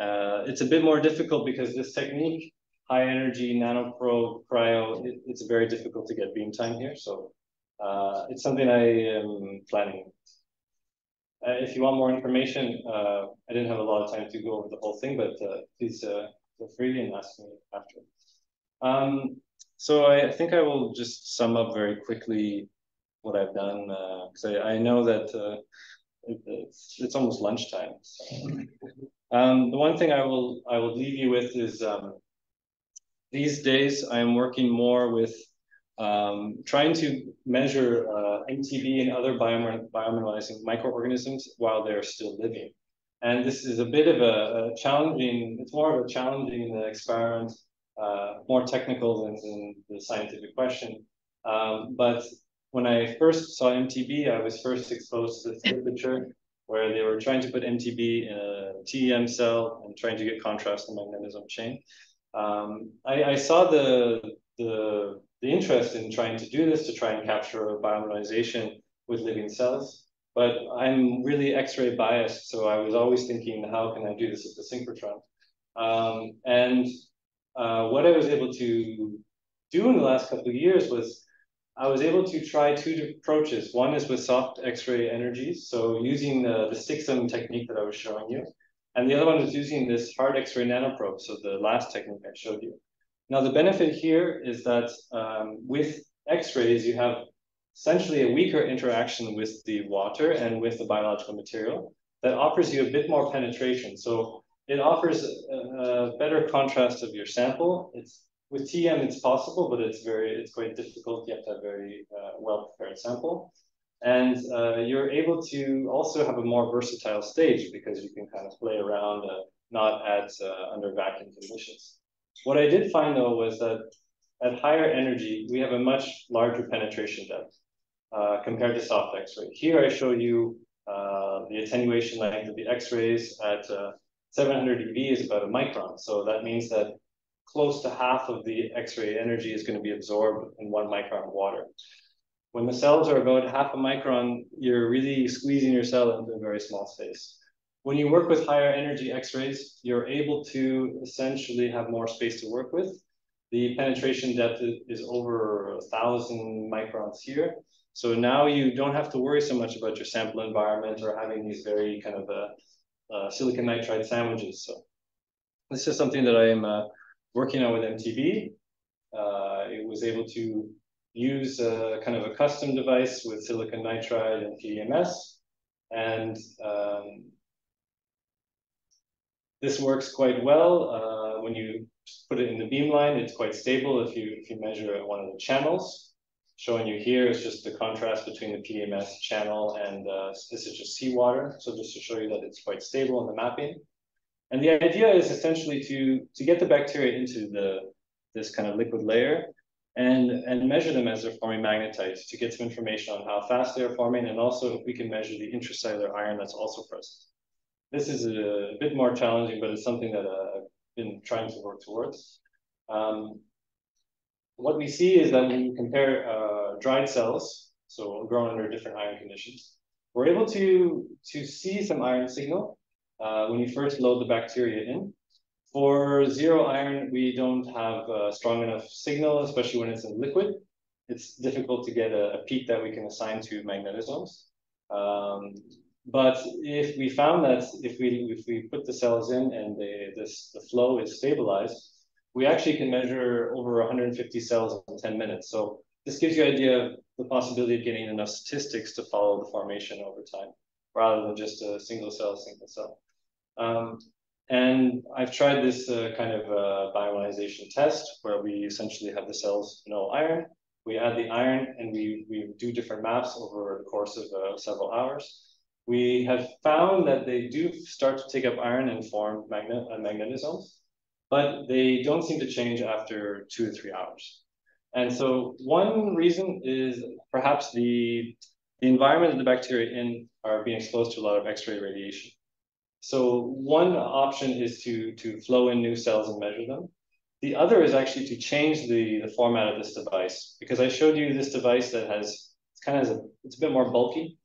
Uh, it's a bit more difficult because this technique, high energy nanoprobe cryo, it, it's very difficult to get beam time here. So uh, it's something I am planning. Uh, if you want more information, uh, I didn't have a lot of time to go over the whole thing, but uh, please feel free and ask me after. Um, so I, think I will just sum up very quickly what I've done because I, I, know that it, it's, it's almost lunchtime. So. Um, the one thing I will I will leave you with is um, these days I am working more with um, trying to measure uh, MTB and other biomineralizing microorganisms while they're still living. And this is a bit of a, a challenging, it's more of a challenging experiment, uh, more technical than, than, the scientific question. Um, but when I first saw MTB, I was first exposed to this literature where they were trying to put MTB in a TEM cell and trying to get contrast in magnetosome chain. Um, I, I, saw the, the, the interest in trying to do this to try and capture a biomineralization with living cells, but I'm really X-ray biased, so I was always thinking, how can I do this with the synchrotron? Um, and uh, what I was able to do in the last couple of years was I was able to try two approaches. One is with soft X-ray energies, so using the, the STXM technique that I was showing you. And the other one is using this hard X-ray nanoprobe, so the last technique I showed you. Now, the benefit here is that um, with X-rays, you have essentially a weaker interaction with the water and with the biological material that offers you a bit more penetration. So it offers a, a better contrast of your sample. It's with TEM, it's possible, but it's very, it's quite difficult. You have to have very uh, well-prepared sample. And uh, you're able to also have a more versatile stage because you can kind of play around, uh, not at uh, under vacuum conditions. What I did find though was that at higher energy, we have a much larger penetration depth uh, compared to soft X-ray. Here I show you uh, the attenuation length of the X-rays at 700 eV is about a micron. So that means that close to half of the X-ray energy is going to be absorbed in one micron of water. When the cells are about half a micron, you're really squeezing your cell into a very small space. When you work with higher energy X-rays, you're able to essentially have more space to work with. The penetration depth is over a thousand microns here. So now you don't have to worry so much about your sample environment or having these very kind of uh, silicon nitride sandwiches. So this is something that I am uh, working on with MTB. Uh, it was able to use a kind of a custom device with silicon nitride and PEMS. And um, this works quite well. Uh, when you put it in the beamline, it's quite stable if you, if you measure one of the channels. Showing you here is just the contrast between the PEMS channel and uh, this is just seawater. So just to show you that it's quite stable in the mapping. And the idea is essentially to, to get the bacteria into the, this kind of liquid layer and, and measure them as they're forming magnetites to get some information on how fast they're forming and also if we can measure the intracellular iron that's also present. This is a, a bit more challenging, but it's something that uh, I've been trying to work towards. Um, what we see is that when you compare uh, dried cells, so grown under different iron conditions, we're able to, to see some iron signal uh, when you first load the bacteria in. For zero iron, we don't have a strong enough signal, especially when it's in liquid. It's difficult to get a, a peak that we can assign to magnetosomes. Um, but if we found that if we if we put the cells in and the this the flow is stabilized, we actually can measure over 150 cells in 10 minutes. So this gives you an idea of the possibility of getting enough statistics to follow the formation over time, rather than just a single cell, single cell. Um, and I've tried this uh, kind of uh, biomineralization test where we essentially have the cells no iron. We add the iron and we, we do different maps over the course of uh, several hours. We have found that they do start to take up iron and form magnet, uh, magnetosomes, but they don't seem to change after two to three hours. And so one reason is perhaps the, the environment that the bacteria in are being exposed to a lot of X-ray radiation. So one option is to, to flow in new cells and measure them. The other is actually to change the, the format of this device, because I showed you this device that has, it's kind of, a, it's a bit more bulky.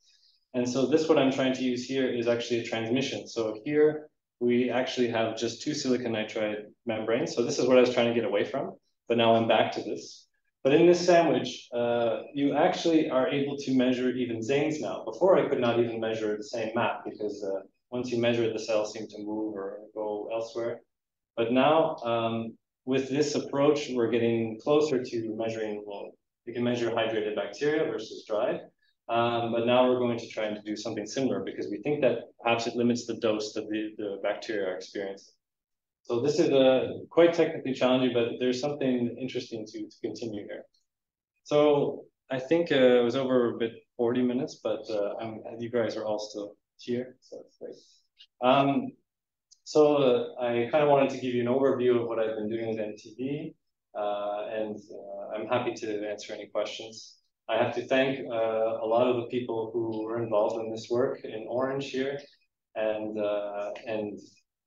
And so this, what I'm trying to use here is actually a transmission. So here we actually have just two silicon nitride membranes. So this is what I was trying to get away from, but now I'm back to this. But in this sandwich, uh, you actually are able to measure even XANES now. Before I could not even measure the same map because uh, once you measure it, the cells seem to move or go elsewhere. But now, um, with this approach, we're getting closer to measuring, well, you can measure hydrated bacteria versus dried. Um, but now we're going to try and do something similar because we think that perhaps it limits the dose that the, the bacteria are experiencing. So this is a quite technically challenging, but there's something interesting to, to continue here. So I think uh, it was over a bit 40 minutes, but uh, you guys are all still here, so that's great. Um, so uh, I kind of wanted to give you an overview of what I've been doing with MTB, uh, and uh, I'm happy to answer any questions. I have to thank uh, a lot of the people who were involved in this work in orange here, and uh, and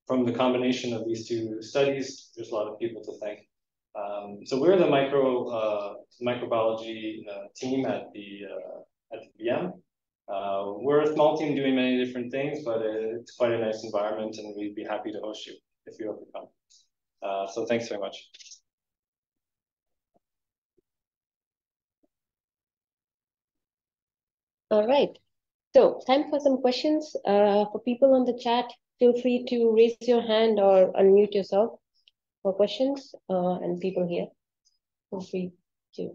from the combination of these two studies, there's a lot of people to thank. Um, so we're the micro uh, microbiology team at the at the VM, uh, we're a small team doing many different things, but it's quite a nice environment and we'd be happy to host you if you ever come. Uh, so thanks very much. All right. So time for some questions. Uh, for people on the chat, feel free to raise your hand or unmute yourself for questions. Uh, and people here, feel free to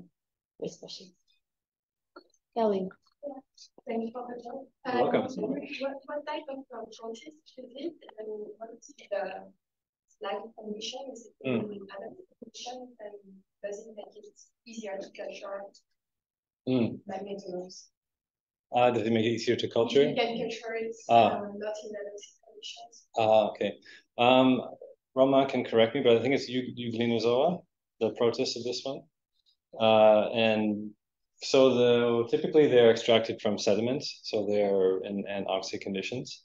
raise questions. Kelly. Thank you for the talk. You're welcome. What, what type of process is it? And what's the like condition? Is it mm. in condition? And does it make it easier to capture mm. magnetosomes? Ah, does it make it easier to culture? You can capture it ah. um, not in analytic conditions. Ah, okay. Um, Roma can correct me, but I think it's euglenozoa, the protist of this one. Uh, and so the typically they're extracted from sediments, so they're in anoxic conditions.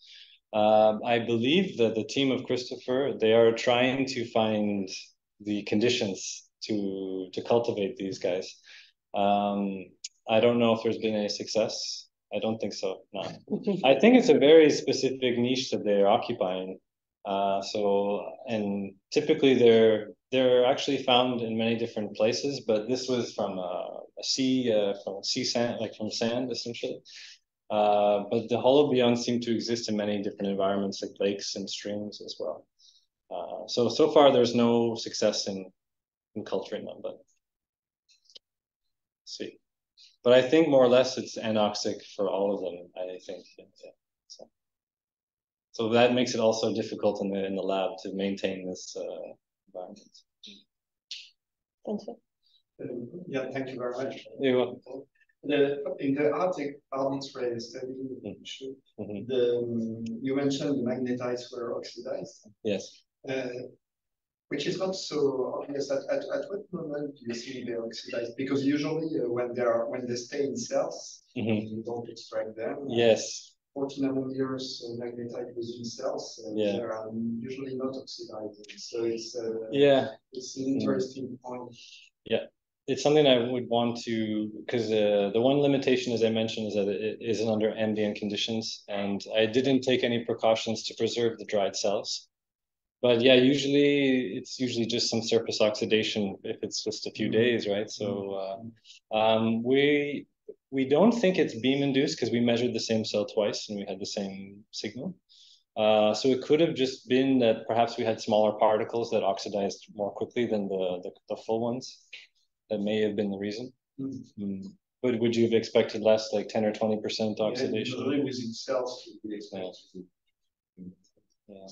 Um, I believe that the team of Christopher they are trying to find the conditions to to cultivate these guys. Um, I don't know if there's been any success. I don't think so. No, [LAUGHS] I think it's a very specific niche that they're occupying. Uh, so and typically they're they're actually found in many different places, but this was from a, a sea, uh, from sea sand, like from sand, essentially. Uh, but the holobiont seem to exist in many different environments, like lakes and streams as well. Uh, so so far, there's no success in in culturing them, but see. But I think more or less it's anoxic for all of them. I think. Yeah, so. so that makes it also difficult in the in the lab to maintain this uh, environment. Thank you. Um, yeah, thank you very much. You're welcome. The, in the Arctic Ardent Ray study, mm -hmm. the, um, you mentioned the magnetites were oxidized. Yes. Uh, which is not so obvious. At, at, at what moment do you see they oxidize? Because usually uh, when they are when they stay in cells, mm -hmm. you don't extract them. Yes. 40 nanometers uh, magnetite within cells, uh, yeah. they are usually not oxidizing. So it's uh, yeah, it's an interesting point. Yeah, it's something I would want to because uh, the one limitation, as I mentioned, is that it isn't under ambient conditions, and I didn't take any precautions to preserve the dried cells. But yeah, usually it's usually just some surface oxidation if it's just a few mm -hmm. days, right? So uh, um, we we don't think it's beam induced because we measured the same cell twice and we had the same signal. Uh, so it could have just been that perhaps we had smaller particles that oxidized more quickly than the, the, the full ones. That may have been the reason. Mm. Mm. But would you have expected less, like 10 or 20% oxidation? Yeah, within cells would be expected. Yeah.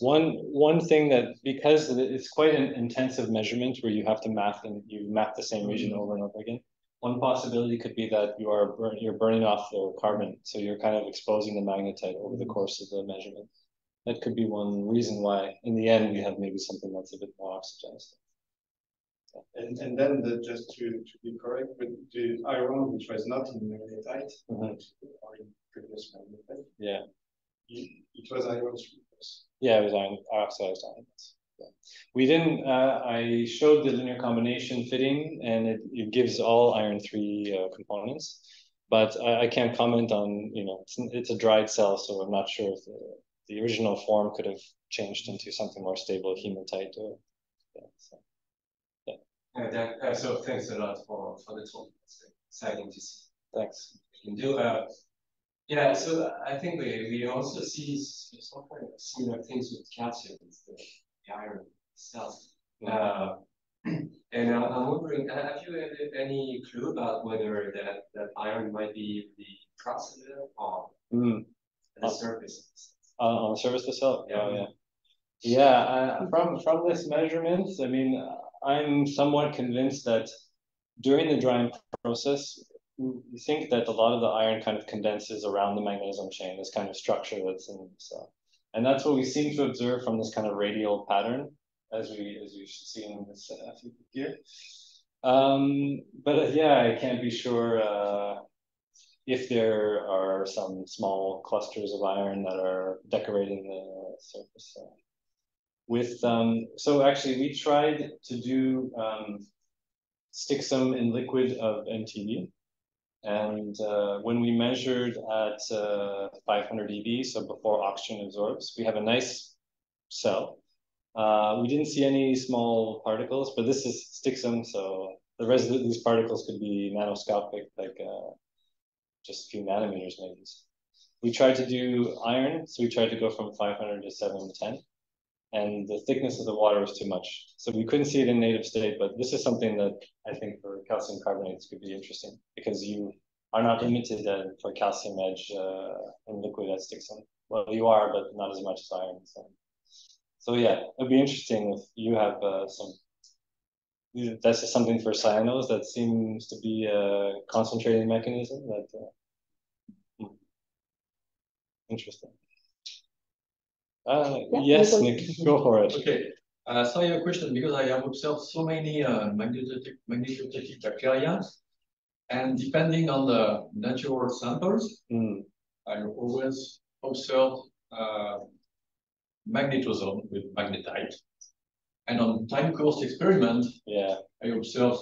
One one thing that because it's quite an intensive measurement where you have to map and you map the same region over and over again. One possibility could be that you are burn, you're burning off the carbon, so you're kind of exposing the magnetite over the course of the measurement. That could be one reason why, in the end, we have maybe something that's a bit more oxygenized. And, and then the, just to, to be correct, with the iron, which was not in magnetite, mm -hmm. or in previous magnetite, yeah, it was iron. Yeah, it was iron, oxidized iron. We didn't, uh, I showed the linear combination fitting and it, it gives all iron three uh, components, but I, I, can't comment on, you know, it's, it's, a dried cell, so I'm not sure if the, the original form could have changed into something more stable, hematite or, yeah, so, yeah. yeah that, uh, so thanks a lot for, for the talk. It's exciting to see. Thanks. You can do, uh, yeah, so I think we, we also see some kind of similar things with calcium. It's the iron itself. Uh, [CLEARS THROAT] and uh, I'm wondering, have you any clue about whether that, that iron might be the processed or mm. the surface? Uh, on the surface of the cell? Yeah, oh, yeah. Yeah, uh, from from this measurement, I mean, I'm somewhat convinced that during the drying process, we think that a lot of the iron kind of condenses around the magnetosome chain, this kind of structure that's in the cell. And that's what we seem to observe from this kind of radial pattern, as we as you see in this uh, here. Um, but uh, yeah, I can't be sure uh, if there are some small clusters of iron that are decorating the surface. Uh, with um, so actually, we tried to do um, stick some in liquid of MTB and uh, when we measured at uh, 500 eV, so before oxygen absorbs, we have a nice cell. Uh, we didn't see any small particles, but this is STXM, so the rest of these particles could be nanoscopic, like uh, just a few nanometers maybe. We tried to do iron, so we tried to go from 500 to 710 and the thickness of the water was too much. So we couldn't see it in native state, but this is something that I think for calcium carbonates could be interesting because you are not limited uh, for calcium edge uh, in liquid at STXM. Well, you are, but not as much as iron. So, so yeah, it'd be interesting if you have uh, some. That's just something for cyanos that seems to be a concentrating mechanism. That uh, hmm. interesting. Uh, yeah, yes, Nick, go for it. Okay. Uh, so I have a question because I have observed so many uh, magnetotactic bacteria, and depending on the natural samples, mm. I always observe uh, magnetosome with magnetite. And on time course experiment, yeah, I observe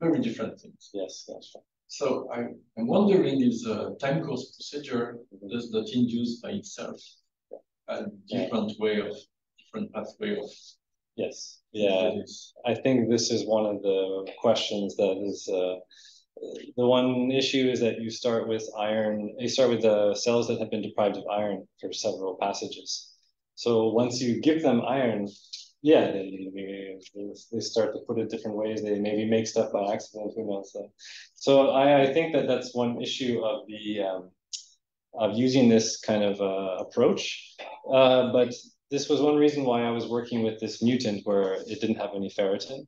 very different things. Yes, that's right. So I, am wondering if the time course procedure mm -hmm. does not induce by itself a different way of different pathway of yes. Yeah. i think this is one of the questions that is uh, the one issue is that you start with iron you start with the cells that have been deprived of iron for several passages. So once you give them iron yeah they, they, they start to put it different ways. They maybe make stuff by accident who knows? So, so I, I think that that's one issue of the um, of using this kind of uh, approach. Uh, but this was one reason why I was working with this mutant where it didn't have any ferritin.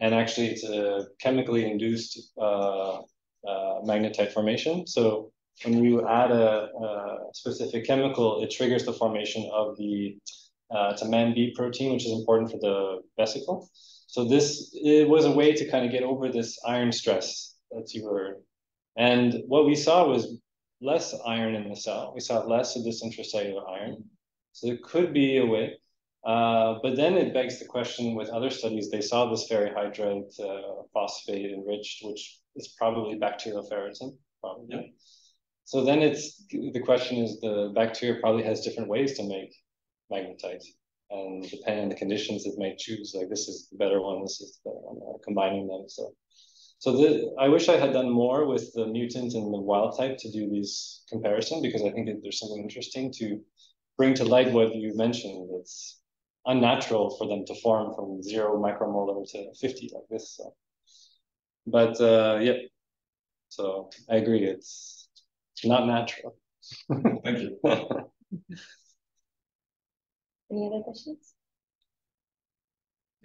And actually, it's a chemically induced uh, uh magnetite formation. So when you add a, a, specific chemical, it triggers the formation of the uh, it's a MAMB protein, which is important for the vesicle. So this it was a way to kind of get over this iron stress that you were. And what we saw was less iron in the cell. We saw less of this intracellular iron. So it could be a way. Uh, but then it begs the question with other studies, they saw this ferrihydrite uh, phosphate enriched, which is probably bacterial ferritin, probably. Yeah. So then it's the question is the bacteria probably has different ways to make magnetite. And depending on the conditions, it may choose like this is the better one, this is the better one, or combining them. So so the, I wish I had done more with the mutant and the wild type to do these comparison because I think that there's something interesting to bring to light what you mentioned. It's unnatural for them to form from zero micromolar to 50 like this. So. But uh, yeah, so I agree. It's not natural. [LAUGHS] Thank you. Any other questions?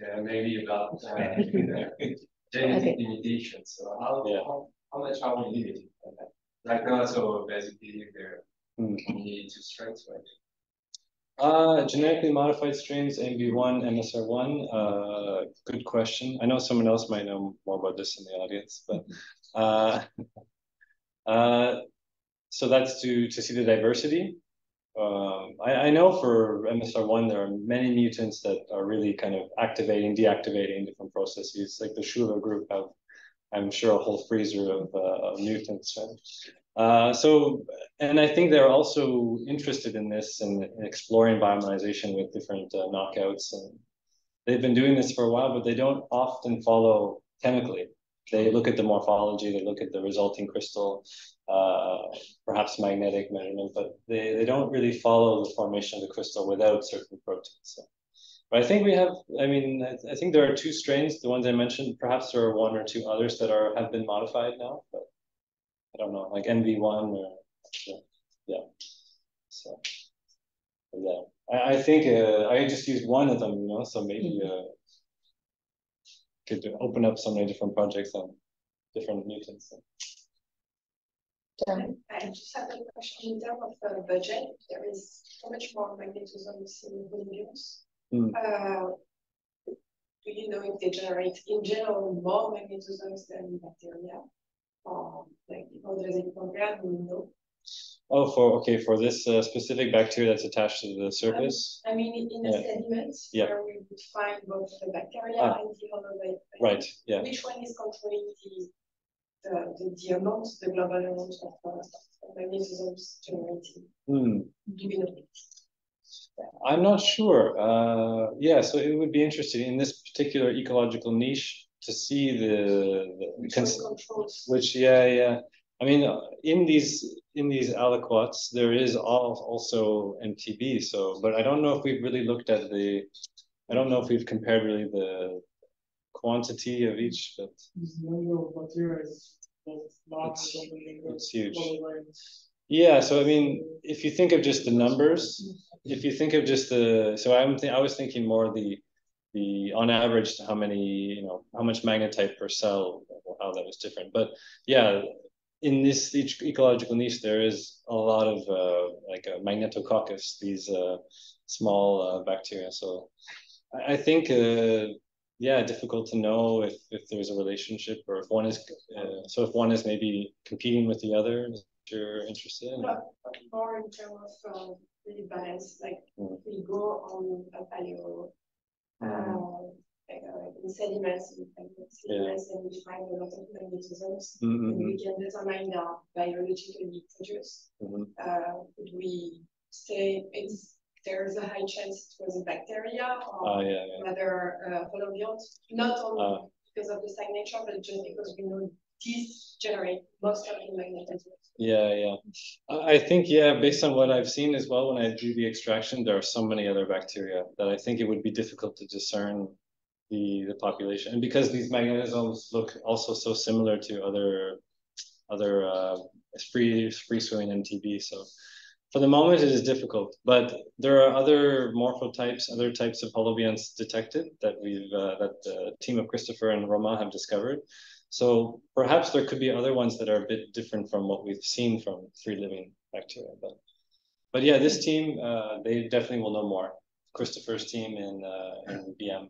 Yeah, maybe about uh, [LAUGHS] genetic limitations. So how, Yeah. how, how much are we limited? Right now, so basically there Hmm. only two strengths, right? Uh, genetically modified strains, MB1, MSR1, uh, good question. I know someone else might know more about this in the audience, but, uh, [LAUGHS] uh, so that's to, to see the diversity. Um, I, I know for MSR1, there are many mutants that are really kind of activating, deactivating different processes, like the Schüler group have, I'm sure, a whole freezer of, uh, of mutants. Right? Uh, so, and I think they're also interested in this and exploring biomineralization with different uh, knockouts. And they've been doing this for a while, but they don't often follow chemically. They look at the morphology, they look at the resulting crystal, uh, perhaps magnetic measurement, but they, they don't really follow the formation of the crystal without certain proteins. So, but I think we have, I mean, I, I think there are two strains, the ones I mentioned, perhaps there are one or two others that are have been modified now, but I don't know, like NV1 or yeah. yeah. So yeah, I, I think uh, I just used one of them, you know, so maybe uh, could open up so many different projects on different mutants. So. Um, I just have a question in terms of uh, budget. There is so much more magnetosomes in volumes. Mm. Uh, do you know if they generate in general more magnetosomes than bacteria? Or like how does it compare? Do you know? Oh, for okay, for this uh, specific bacteria that's attached to the surface. I mean, in, the Yeah. sediments Yeah. where we would find both the bacteria Ah. and the holobiont. Right. Yeah. Which one is controlling the the, the, the amount, the global amount of, uh, of generated? Do we know? I'm not sure. Uh, yeah, so it would be interesting in this particular ecological niche to see the, the controls? which yeah yeah. I mean, in these in these aliquots, there is all, also MTB. So, but I don't know if we've really looked at the. I don't know if we've compared really the quantity of each, but It's- it's huge. Yeah, so I mean, if you think of just the numbers, if you think of just the, so I'm th- I was thinking more the the on average how many you know how much magnetite per cell how that was different. But yeah, in this each ecological niche there is a lot of uh, like a magnetococcus, these uh, small uh, bacteria. So I, I think uh, yeah, difficult to know if if there's a relationship or if one is uh, so if one is maybe competing with the other. If you're interested in. More in terms of uh, really balance, like Mm. we go on a paleo, uh, like, uh, in sediments, in sediments, and we find a lot of magnetosomes. And Mm-hmm. we can determine they are biologically produced. Mhm. Uh, could we say it's, there's a high chance it was a bacteria or yeah, yeah. rather uh, holobiont, not only Uh. because of the signature, but just because we know these generate most of the magnetosomes. Yeah, yeah. I I think, yeah, based on what I've seen as well, when I do the extraction, there are so many other bacteria that I think it would be difficult to discern the the population. And because these magnetosomes look also so similar to other other uh, free free swimming MTB, so for the moment it is difficult. But there are other morphotypes, other types of holobionts detected that we've uh, that the team of Christopher and Romain have discovered. So perhaps there could be other ones that are a bit different from what we've seen from free living bacteria. But but yeah, this team uh, they definitely will know more. Christopher's team in uh, in BM.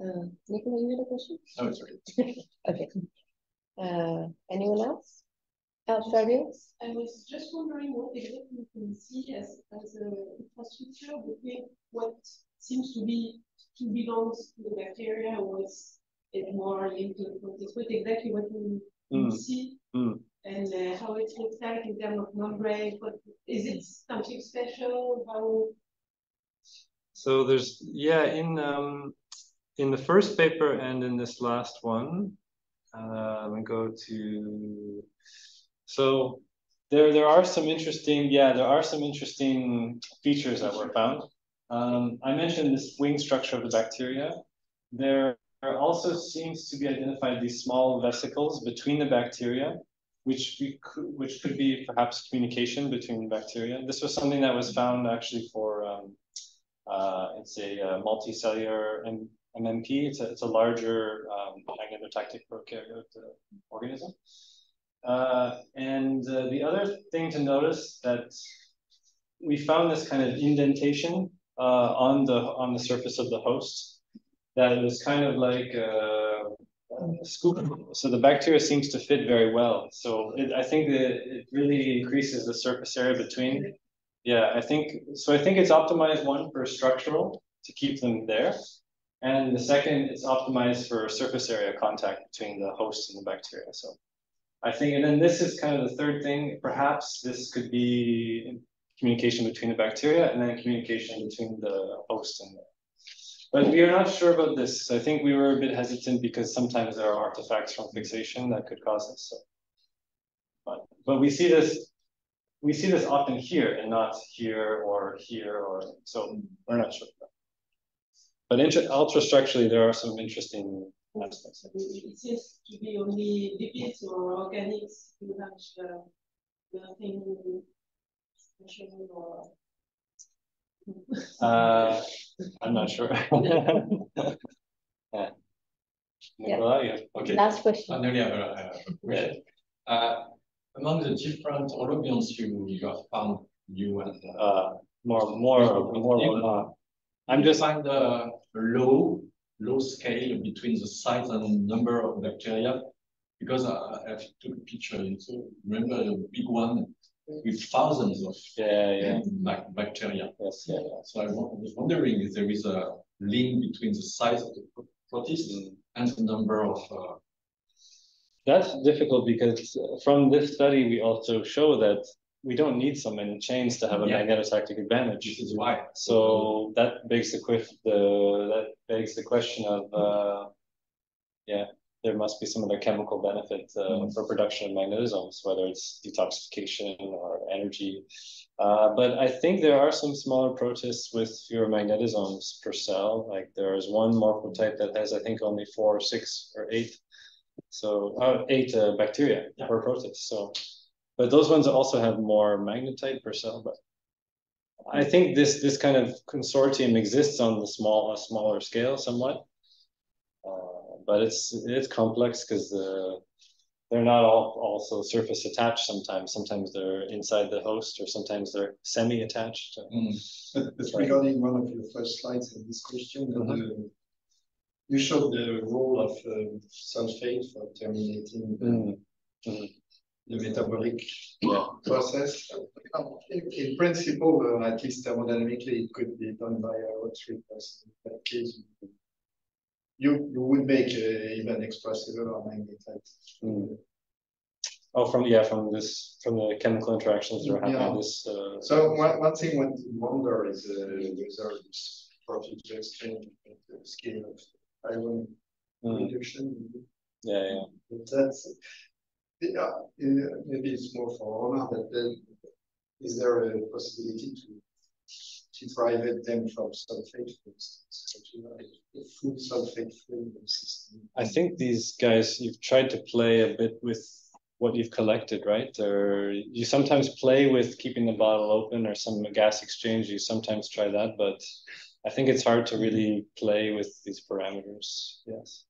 Uh, Nicola, you had a question? No, it's okay. Okay. Uh, anyone else? Uh, Fabio? I was just wondering what exactly you can see as, as a infrastructure between what seems to be, to belongs to the bacteria was it more linked to the proteins, what exactly what you you Mm, see mm. and uh, how it looks like in terms of membrane, what, is it something special, how? So there's yeah in um in the first paper and in this last one, uh, let me go to so there there are some interesting yeah there are some interesting features that were found. Um, I mentioned this wing structure of the bacteria. There also seems to be identified these small vesicles between the bacteria, which could, which could be perhaps communication between bacteria. This was something that was found actually for um, uh, it's a, a uh, multicellular M MMP. It's a, it's a larger um, magnetotactic prokaryote uh, organism. Uh, and uh, the other thing to notice that we found this kind of indentation uh, on the on the surface of the host that was kind of like a, a scoop. So the bacteria seems to fit very well. So it, I think that it really increases the surface area between. Yeah, I think so. I think it's optimized one for structural to keep them there. And the second, it's optimized for surface area contact between the host and the bacteria. So I think, and then this is kind of the third thing. Perhaps this could be communication between the bacteria and then communication between the host and the. But we are not sure about this. I think we were a bit hesitant because sometimes there are artifacts from fixation that could cause this. So. But, but we see this we see this often here and not here or here or so we're not sure. But ultra structurally, there are some interesting. It seems to be only lipids or organics. You have uh, nothing special or. uh, I'm not sure. [LAUGHS] yeah. Nicola, yeah. Okay. Last question. Uh, no, yeah, but I have a question. Yeah. Uh, among the different organs you, you have found you and uh, more more more, more I'm just find the low low scale between the size and number of bacteria because I, I took a picture. So remember the big one with thousands of yeah, yeah. bacteria. Yes, yeah, yeah. So I was wondering if there is a link between the size of the protist mm. and the number of. Uh... That's difficult because from this study we also show that we don't need so many chains to have a yeah. magnetotactic advantage. This is why. So that begs the the that begs the question of uh, yeah, there must be some other chemical benefit uh, mm. for production of magnetosomes, whether it's detoxification or energy. Uh, but I think there are some smaller protists with fewer magnetosomes per cell. Like there is one morphotype that has, I think, only four, or six, or eight. So uh, eight uh, bacteria yeah. per protist. So but those ones also have more magnetite per cell. But I think this this kind of consortium exists on the small a smaller scale somewhat. Uh, but it's it's complex because the they're not all also surface attached sometimes. Sometimes they're inside the host or sometimes they're semi-attached. Mm. But, but regarding one of your first slides in this question, mm -hmm. the, you showed the role of uh, sulfate for terminating mm -hmm the metabolic process. In, in principle, uh, at least thermodynamically, it could be done by a rotary person. In that case, you, you would make uh, even expressible or magnetite. Mm. Oh, from yeah, from this, from the chemical interactions that are happening. Yeah. This. Uh, so one, one thing one wonder is uh, whether this profit exchange the scale of iron mm. reduction. Yeah, yeah. But that's yeah, maybe it's more for honor, but then is there a possibility to deprive them from sulfate, for instance, a full sulfate-free system? I think these guys, you've tried to play a bit with what you've collected, right? Or you sometimes play with keeping the bottle open or some gas exchange. You sometimes try that, but I think it's hard to really play with these parameters. Yes.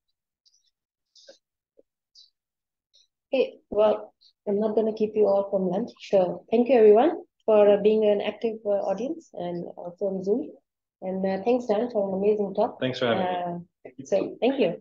Okay, well, I'm not going to keep you all from lunch. So thank you everyone for being an active uh, audience and also on Zoom. And uh, thanks, Dan, for an amazing talk. Thanks for having me. Uh, so thank you.